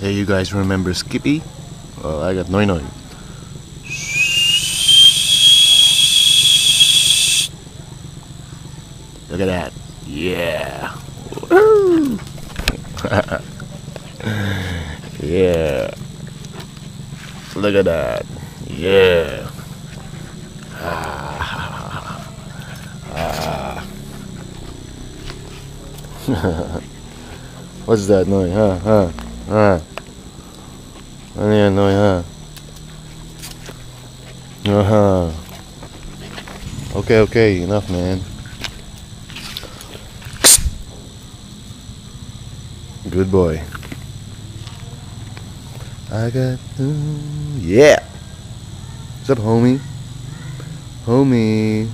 Hey, you guys remember Skippy? Well, I got Noy Noy. Look at that. Yeah. Yeah. Look at that. Yeah. Ah. Ah. What's that noise, huh? Huh? Huh? Ano yan noise, huh? Uh-huh. Okay, okay, enough, man. Good boy. I got, yeah. What's up, homie? Homie.